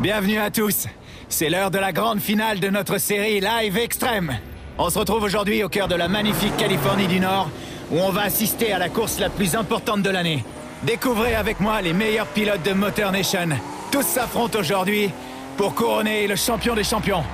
Bienvenue à tous. C'est l'heure de la grande finale de notre série Live Extrême. On se retrouve aujourd'hui au cœur de la magnifique Californie du Nord, où on va assister à la course la plus importante de l'année. Découvrez avec moi les meilleurs pilotes de Motor Nation. Tous s'affrontent aujourd'hui pour couronner le champion des champions.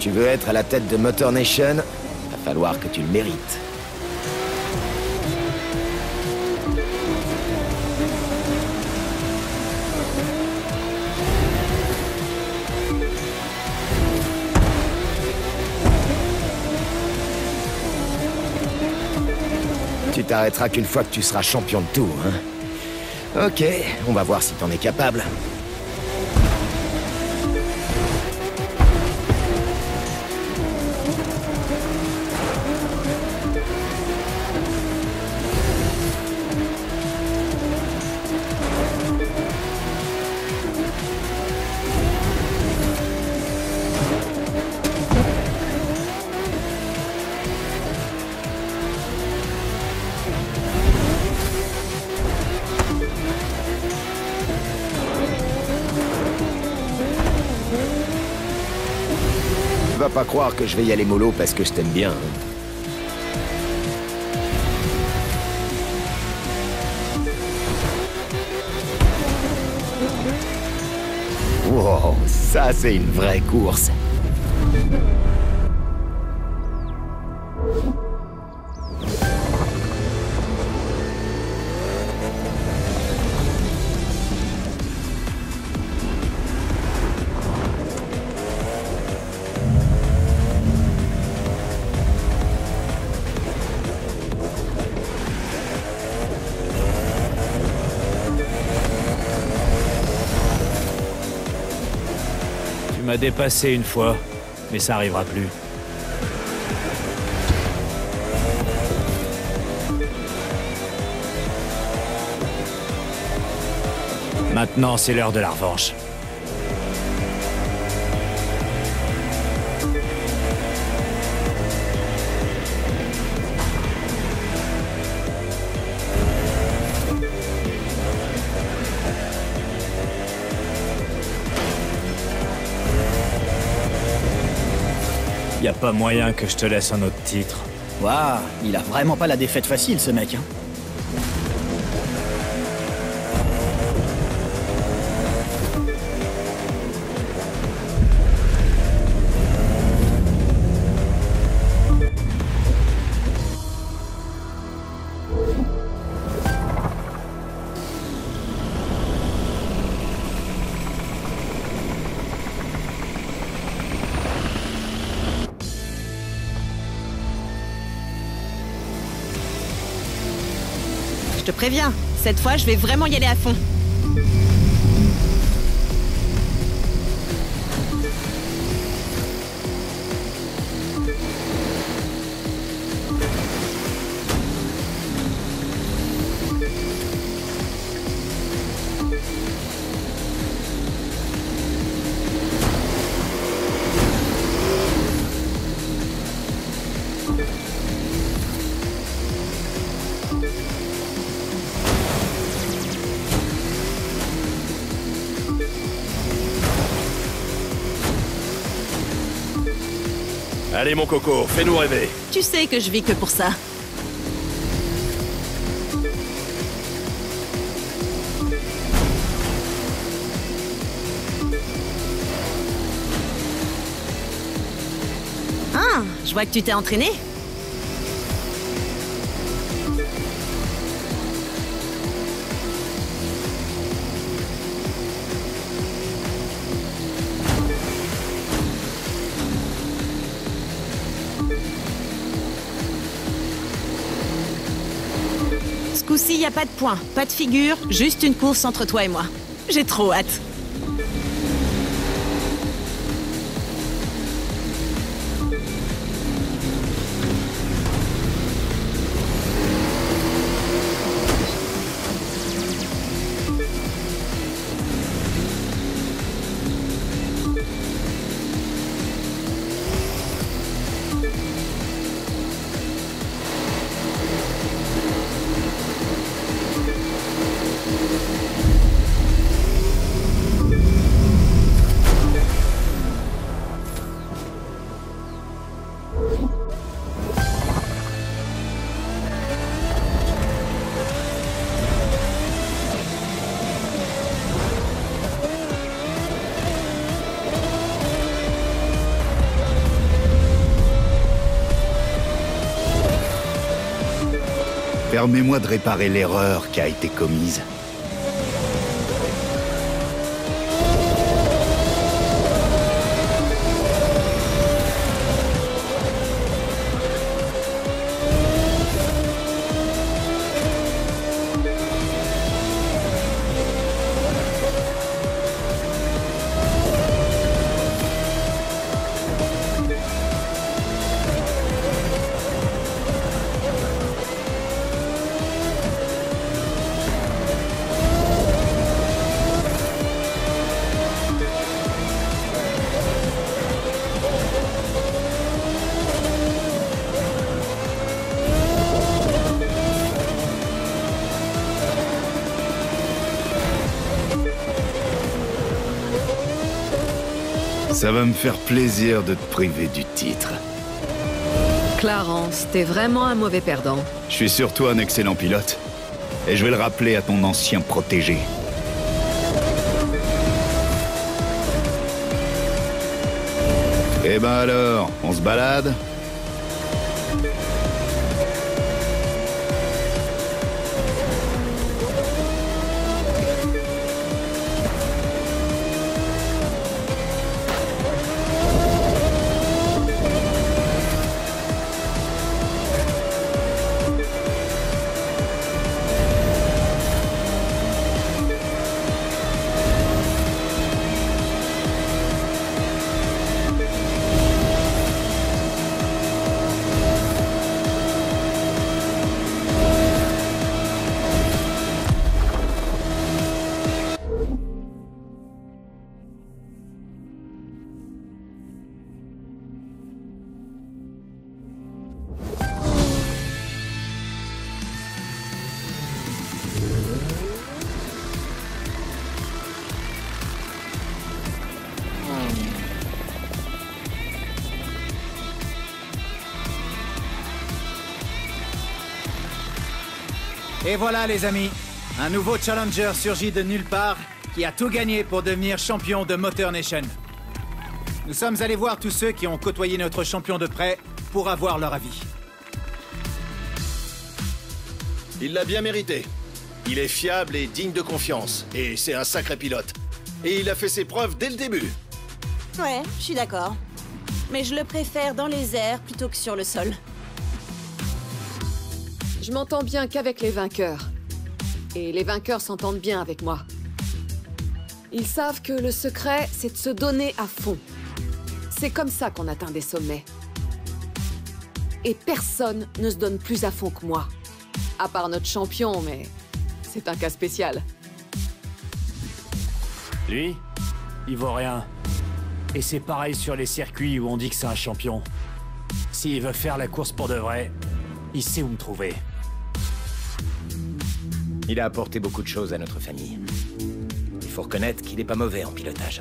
Tu veux être à la tête de Motor Nation, va falloir que tu le mérites. Tu t'arrêteras qu'une fois que tu seras champion de tout, hein Ok, on va voir si t'en es capable. Va pas croire que je vais y aller mollo parce que je t'aime bien. hein. Wow, ça c'est une vraie course. M'as dépassé une fois, mais ça arrivera plus. Maintenant, c'est l'heure de la revanche. Y a pas moyen que je te laisse un autre titre. Waouh, il a vraiment pas la défaite facile ce mec. Hein. Je préviens, cette fois je vais vraiment y aller à fond. Allez mon coco, fais-nous rêver. Tu sais que je vis que pour ça. Ah, je vois que tu t'es entraîné. Ce coup-ci, y a pas de points, pas de figure, juste une course entre toi et moi. J'ai trop hâte. Permets-moi de réparer l'erreur qui a été commise. Ça va me faire plaisir de te priver du titre. Clarence, t'es vraiment un mauvais perdant. Je suis surtout un excellent pilote. Et je vais le rappeler à ton ancien protégé. Eh ben alors, on se balade? Et voilà les amis, un nouveau challenger surgit de nulle part qui a tout gagné pour devenir champion de Motor Nation. Nous sommes allés voir tous ceux qui ont côtoyé notre champion de près pour avoir leur avis. Il l'a bien mérité. Il est fiable et digne de confiance. Et c'est un sacré pilote. Et il a fait ses preuves dès le début. Ouais, je suis d'accord. Mais je le préfère dans les airs plutôt que sur le sol. Je m'entends bien qu'avec les vainqueurs. Et les vainqueurs s'entendent bien avec moi. Ils savent que le secret, c'est de se donner à fond. C'est comme ça qu'on atteint des sommets. Et personne ne se donne plus à fond que moi. À part notre champion, mais c'est un cas spécial. Lui, il vaut rien. Et c'est pareil sur les circuits où on dit que c'est un champion. S'il veut faire la course pour de vrai, il sait où me trouver. Il a apporté beaucoup de choses à notre famille. Il faut reconnaître qu'il est pas mauvais en pilotage.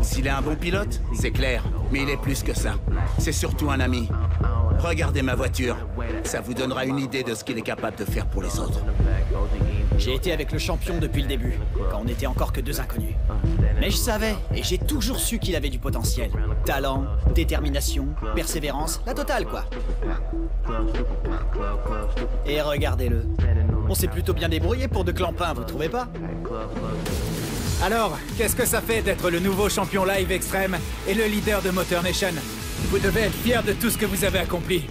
S'il est un bon pilote, c'est clair. Mais il est plus que ça. C'est surtout un ami. Regardez ma voiture. Ça vous donnera une idée de ce qu'il est capable de faire pour les autres. J'ai été avec le champion depuis le début, quand on n'était encore que deux inconnus. Mais je savais, et j'ai toujours su qu'il avait du potentiel. Talent, détermination, persévérance, la totale quoi. Et regardez-le. On s'est plutôt bien débrouillé pour de clampins, vous trouvez pas? Alors, qu'est-ce que ça fait d'être le nouveau champion live extrême et le leader de Motor Nation? Vous devez être fier de tout ce que vous avez accompli.